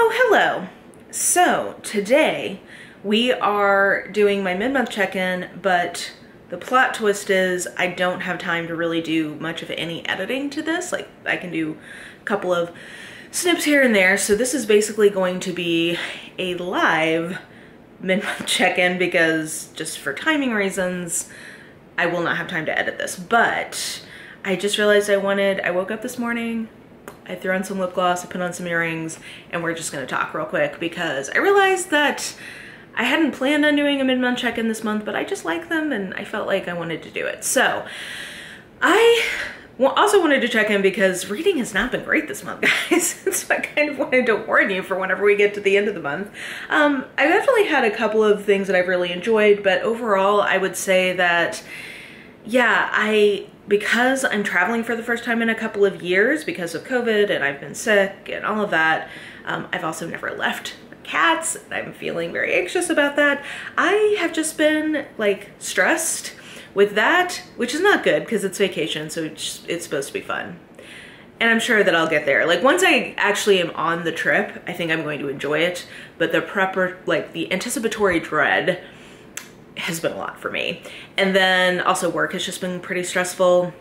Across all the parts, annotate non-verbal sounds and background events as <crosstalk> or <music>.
Oh, hello. So today we are doing my mid-month check-in, but the plot twist is I don't have time to really do much of any editing to this. Like I can do a couple of snips here and there. So this is basically going to be a live mid-month <laughs> check-in because just for timing reasons, I will not have time to edit this. But I just realized I wanted, I woke up this morning, I threw on some lip gloss, I put on some earrings, and we're just gonna talk real quick because I realized that I hadn't planned on doing a mid-month check-in this month, but I just like them and I felt like I wanted to do it. So I also wanted to check in because reading has not been great this month, <laughs> guys. so I kind of wanted to warn you for whenever we get to the end of the month. Um, I definitely had a couple of things that I've really enjoyed, but overall I would say that, yeah, I because I'm traveling for the first time in a couple of years because of COVID and I've been sick and all of that, um, I've also never left cats. I'm feeling very anxious about that. I have just been like stressed with that, which is not good because it's vacation, so it's, it's supposed to be fun. And I'm sure that I'll get there. Like once I actually am on the trip, I think I'm going to enjoy it. But the prepper, like the anticipatory dread has been a lot for me. And then also work has just been pretty stressful.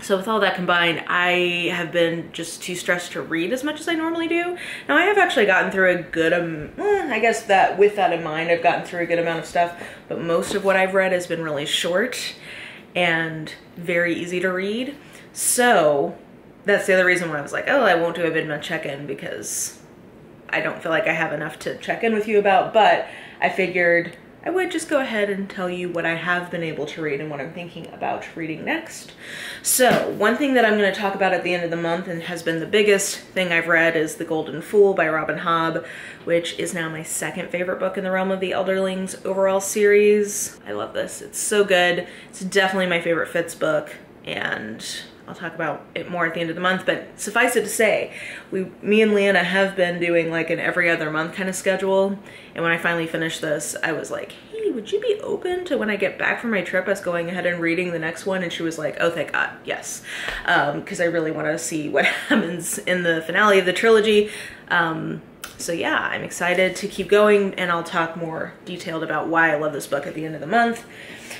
So with all that combined, I have been just too stressed to read as much as I normally do. Now I have actually gotten through a good, um, I guess that with that in mind, I've gotten through a good amount of stuff, but most of what I've read has been really short and very easy to read. So that's the other reason why I was like, oh, I won't do a mid-month check-in because I don't feel like I have enough to check in with you about, but I figured I would just go ahead and tell you what I have been able to read and what I'm thinking about reading next. So one thing that I'm going to talk about at the end of the month and has been the biggest thing I've read is The Golden Fool by Robin Hobb, which is now my second favorite book in the realm of the Elderlings overall series. I love this. It's so good. It's definitely my favorite Fitz book and I'll talk about it more at the end of the month, but suffice it to say, we, me and Leanna have been doing like an every other month kind of schedule. And when I finally finished this, I was like, hey, would you be open to when I get back from my trip, us going ahead and reading the next one? And she was like, oh, thank God, yes. Because um, I really want to see what <laughs> happens in the finale of the trilogy. Um, so yeah, I'm excited to keep going and I'll talk more detailed about why I love this book at the end of the month.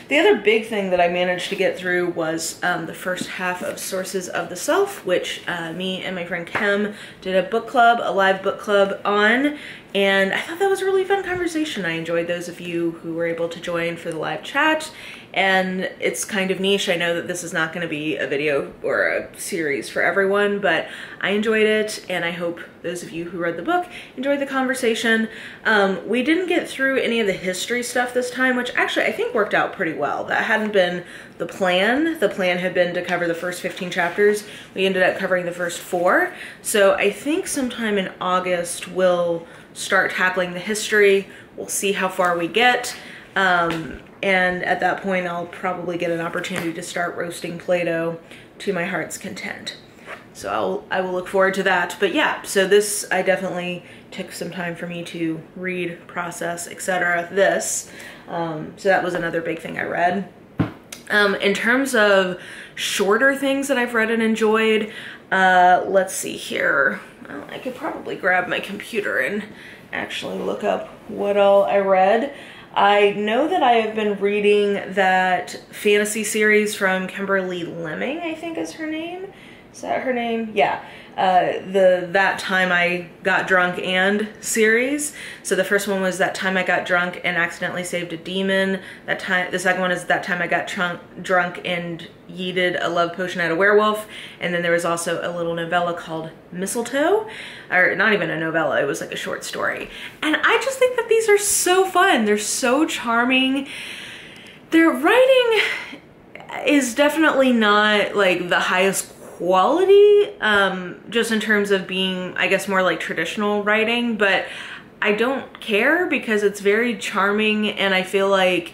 The other big thing that I managed to get through was um, the first half of Sources of the Self, which uh, me and my friend Kim did a book club, a live book club on, and I thought that was a really fun conversation. I enjoyed those of you who were able to join for the live chat, and it's kind of niche. I know that this is not going to be a video or a series for everyone, but I enjoyed it, and I hope those of you who read the book enjoyed the conversation. Um, we didn't get through any of the history stuff this time, which actually I think worked out pretty well. That hadn't been the plan. The plan had been to cover the first 15 chapters. We ended up covering the first four. So I think sometime in August we'll start tackling the history. We'll see how far we get. Um, and at that point I'll probably get an opportunity to start roasting Plato to my heart's content. So I'll, I will look forward to that. But yeah, so this, I definitely took some time for me to read, process, etc. This, um, so that was another big thing I read. Um, in terms of shorter things that I've read and enjoyed, uh, let's see here. Well, I could probably grab my computer and actually look up what all I read. I know that I have been reading that fantasy series from Kimberly Lemming, I think is her name. Is that her name? Yeah. Uh, the That Time I Got Drunk and series. So the first one was That Time I Got Drunk and Accidentally Saved a Demon. That time, The second one is That Time I Got drunk, drunk and Yeeted a Love Potion at a Werewolf. And then there was also a little novella called Mistlefoe. Or not even a novella, it was like a short story. And I just think that these are so fun. They're so charming. Their writing is definitely not like the highest quality, um, just in terms of being, I guess, more like traditional writing, but I don't care because it's very charming and I feel like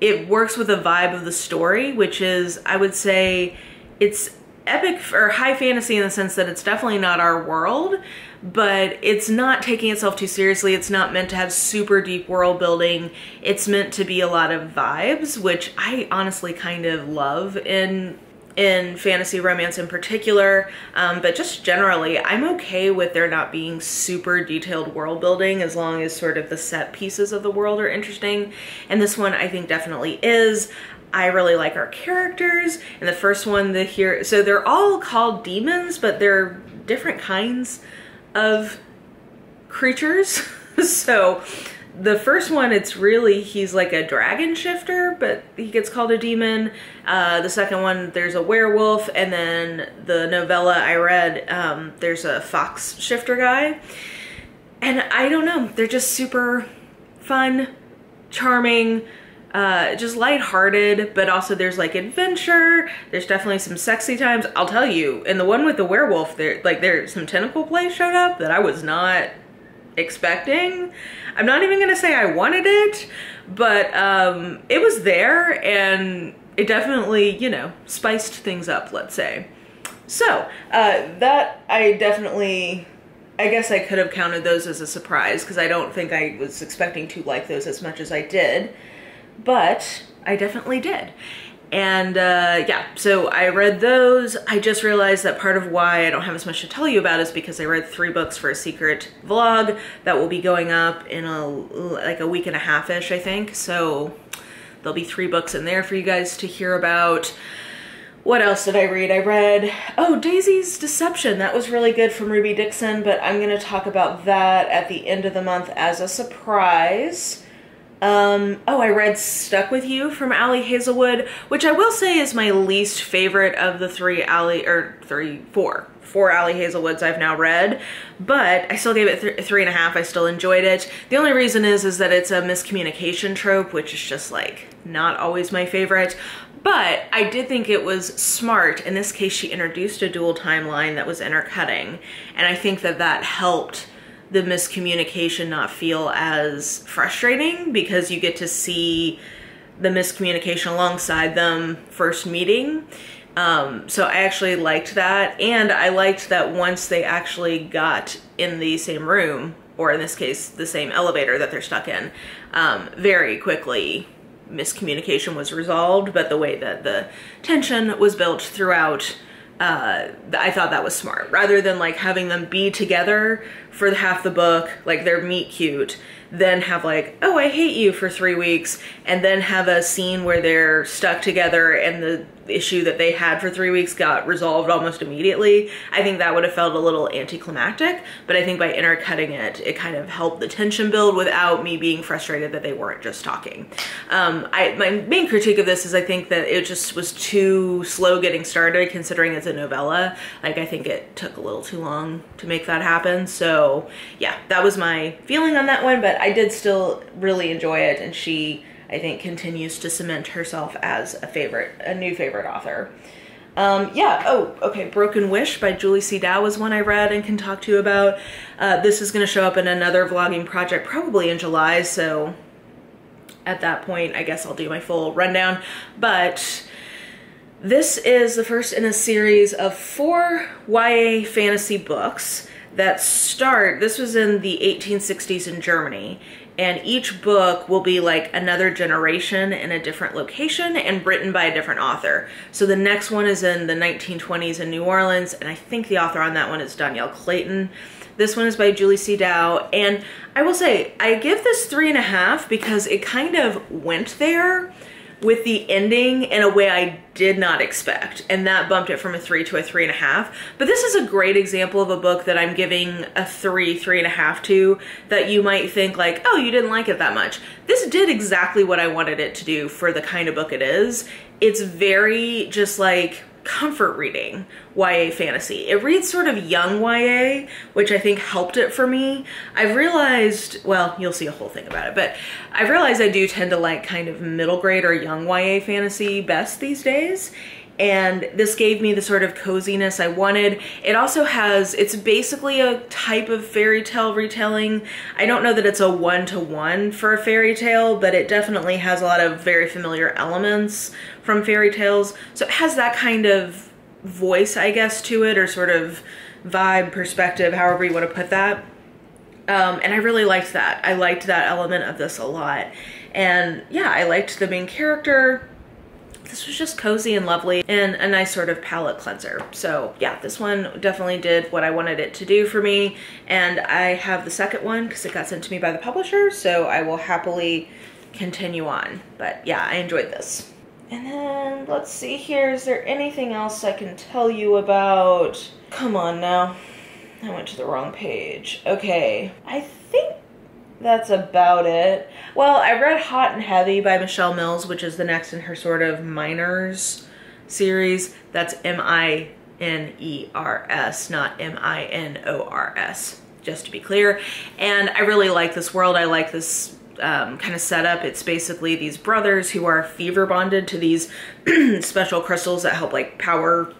it works with the vibe of the story, which is, I would say, it's epic or high fantasy in the sense that it's definitely not our world, but it's not taking itself too seriously. It's not meant to have super deep world building. It's meant to be a lot of vibes, which I honestly kind of love in in fantasy romance in particular, um, but just generally, I'm okay with there not being super detailed world building as long as sort of the set pieces of the world are interesting. And this one I think definitely is. I really like our characters. And the first one, the here, so they're all called demons, but they're different kinds of creatures. <laughs> so the first one, it's really, he's like a dragon shifter, but he gets called a demon. Uh, the second one, there's a werewolf. And then the novella I read, um, there's a fox shifter guy. And I don't know, they're just super fun, charming, uh, just lighthearted, but also there's like adventure. There's definitely some sexy times. I'll tell you, in the one with the werewolf, there like there's some tentacle play showed up that I was not expecting. I'm not even gonna say I wanted it, but um, it was there and it definitely, you know, spiced things up, let's say. So uh, that I definitely, I guess I could have counted those as a surprise because I don't think I was expecting to like those as much as I did, but I definitely did. And uh, yeah, so I read those. I just realized that part of why I don't have as much to tell you about is because I read three books for a secret vlog that will be going up in a like a week and a half-ish, I think. So there'll be three books in there for you guys to hear about. What else did I read? I read, oh, Daisy's Decision. That was really good from Ruby Dixon, but I'm to talk about that at the end of the month as a surprise. Um, oh, I read Stuck With You from Ali Hazelwood, which I will say is my least favorite of the three Ali, or three, four, four Ali Hazelwoods I've now read, but I still gave it th three and a half. I still enjoyed it. The only reason is, is that it's a miscommunication trope, which is just like not always my favorite. But I did think it was smart. In this case, she introduced a dual timeline that was intercutting. And I think that that helped the miscommunication not feel as frustrating because you get to see the miscommunication alongside them first meeting. Um, so I actually liked that. And I liked that once they actually got in the same room, or in this case, the same elevator that they're stuck in, um, very quickly miscommunication was resolved. But the way that the tension was built throughout uh, I thought that was smart. Rather than like having them be together for half the book, like they're meet cute, then have like, oh, I hate you for three weeks, and then have a scene where they're stuck together and the issue that they had for three weeks got resolved almost immediately, I think that would have felt a little anticlimactic. But I think by intercutting it, it kind of helped the tension build without me being frustrated that they weren't just talking. Um, I, my main critique of this is I think that it just was too slow getting started considering it's a novella. Like I think it took a little too long to make that happen. So yeah, that was my feeling on that one, but I did still really enjoy it and she I think continues to cement herself as a favorite, a new favorite author. Um, yeah, oh, okay, Broken Wish by Julie C. Dao was one I read and can talk to you about. Uh, this is going to show up in another vlogging project probably in July, so at that point, I guess I'll do my full rundown. But this is the first in a series of four YA fantasy books that start, this was in the 1860s in Germany, and each book will be like another generation in a different location and written by a different author. So the next one is in the 1920s in New Orleans, and I think the author on that one is Dhonielle Clayton. This one is by Julie C. Dao, and I will say, I give this three and a half because it kind of went there with the ending in a way I did not expect. And that bumped it from a three to a three and a half. But this is a great example of a book that I'm giving a three, three and a half to that you might think like, oh, you didn't like it that much. This did exactly what I wanted it to do for the kind of book it is. It's very just like comfort reading YA fantasy. It reads sort of young YA, which I think helped it for me. I've realized, well, you'll see a whole thing about it, but I've realized I do tend to like kind of middle grade or young YA fantasy best these days and this gave me the sort of coziness I wanted. It also has, it's basically a type of fairy tale retelling. I don't know that it's a one-to-one -one for a fairy tale, but it definitely has a lot of very familiar elements from fairy tales. So it has that kind of voice, I guess, to it, or sort of vibe, perspective, however you want to put that. Um, and I really liked that. I liked that element of this a lot. And yeah, I liked the main character this was just cozy and lovely and a nice sort of palette cleanser. So yeah, this one definitely did what I wanted it to do for me. And I have the second one because it got sent to me by the publisher. So I will happily continue on. But yeah, I enjoyed this. And then let's see here. Is there anything else I can tell you about? Come on now. I went to the wrong page. Okay. I think that's about it. Well, I read Hot and Heavy by Michele Mills, which is the next in her sort of minors series. That's M-I-N-E-R-S, not M-I-N-O-R-S, just to be clear. And I really like this world. I like this um, kind of setup. It's basically these brothers who are fever bonded to these <clears throat> special crystals that help like power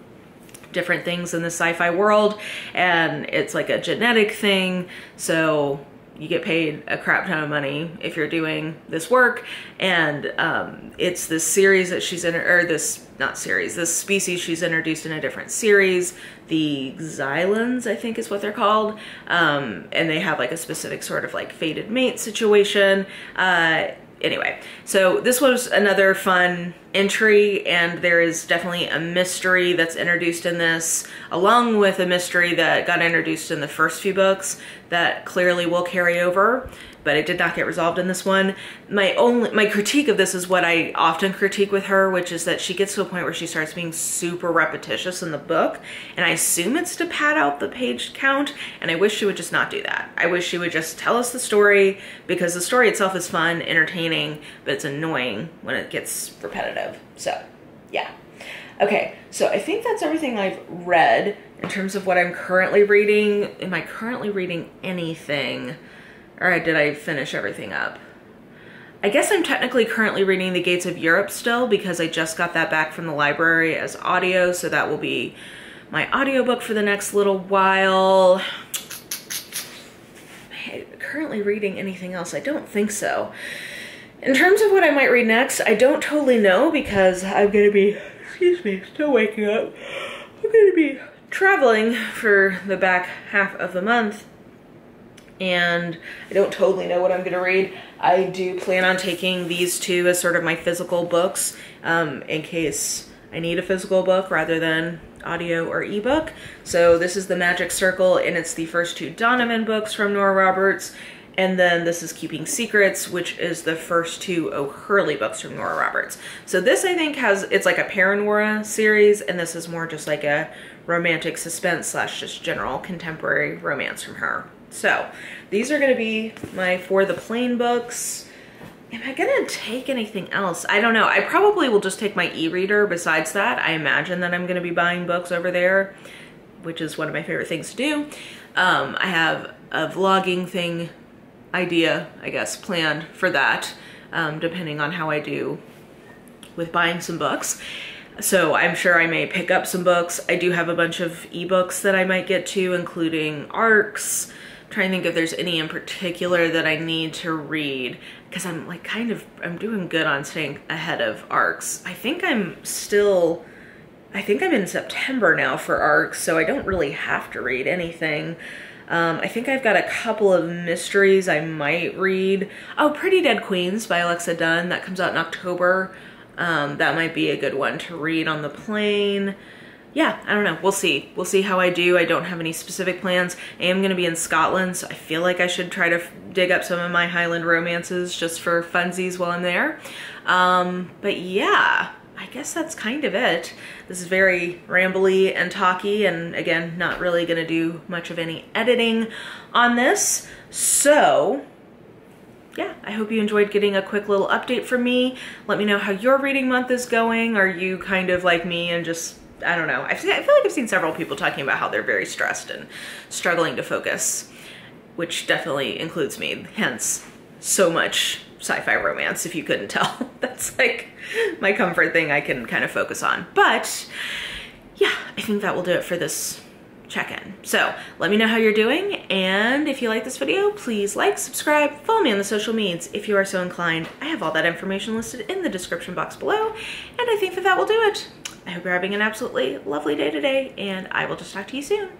different things in the sci-fi world and it's like a genetic thing so you get paid a crap ton of money if you're doing this work. And um, it's this series that she's in or this not series this species she's introduced in a different series the xylons i think is what they're called. Um, and they have like a specific sort of like fated mate situation. Uh, anyway, so this was another fun entry and there is definitely a mystery that's introduced in this along with a mystery that got introduced in the first few books that clearly will carry over but it did not get resolved in this one. My only my critique of this is what I often critique with her, which is that she gets to a point where she starts being super repetitious in the book, and I assume it's to pad out the page count, and I wish she would just not do that. I wish she would just tell us the story because the story itself is fun, entertaining, but it's annoying when it gets repetitive. So, yeah. Okay, so I think that's everything I've read in terms of what I'm currently reading. Am I currently reading anything? Or did I finish everything up? I guess I'm technically currently reading The Gates of Europe still because I just got that back from the library as audio, so that will be my audiobook for the next little while. <sighs> currently reading anything else? I don't think so. In terms of what I might read next, I don't totally know because I'm going to be, excuse me, still waking up. I'm going to be traveling for the back half of the month and I don't totally know what I'm gonna read. I do plan on taking these two as sort of my physical books um, in case I need a physical book rather than audio or ebook. So this is The Magic Circle and it's the first two Donovan books from Nora Roberts. And then this is Keeping Secrets, which is the first two O'Hurley books from Nora Roberts. So this I think has, it's like a paranora series and this is more just like a romantic suspense slash just general contemporary romance from her. So these are gonna be my For the Plane books. Am I gonna take anything else? I don't know. I probably will just take my e-reader besides that. I imagine that I'm gonna be buying books over there, which is one of my favorite things to do. Um, I have a vlogging thing idea, I guess, planned for that, um, depending on how I do with buying some books. So I'm sure I may pick up some books. I do have a bunch of ebooks that I might get to, including ARCs, trying to think if there's any in particular that I need to read because I'm like kind of, I'm doing good on staying ahead of ARCs. I think I'm still, I think I'm in September now for ARCs, so I don't really have to read anything. Um, I think I've got a couple of mysteries I might read. Oh, Pretty Dead Queens by Alexa Donne. That comes out in October. Um, that might be a good one to read on the plane yeah, I don't know. We'll see. We'll see how I do. I don't have any specific plans. I am going to be in Scotland, so I feel like I should try to dig up some of my Highland romances just for funsies while I'm there. Um, but yeah, I guess that's kind of it. This is very rambly and talky, and again, not really to do much of any editing on this. So yeah, I hope you enjoyed getting a quick little update from me. Let me know how your reading month is going. Are you kind of like me and just I don't know. I feel like I've seen several people talking about how they're very stressed and struggling to focus, which definitely includes me. Hence, so much sci-fi romance, if you couldn't tell. <laughs> That's like my comfort thing I can kind of focus on. But yeah, I think that will do it for this check-in. So let me know how you're doing. And if you like this video, please like, subscribe, follow me on the social medias if you are so inclined. I have all that information listed in the description box below. And I think that that will do it. I hope you're having an absolutely lovely day today, and I will just talk to you soon.